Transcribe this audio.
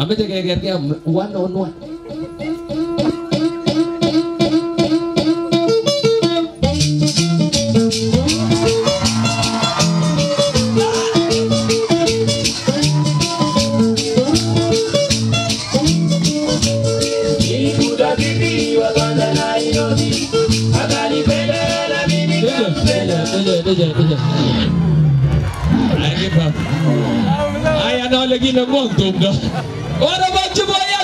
Ameche kekerkei one on one. Haya na wale wengine mwangtumdo. Wana وربا جبويا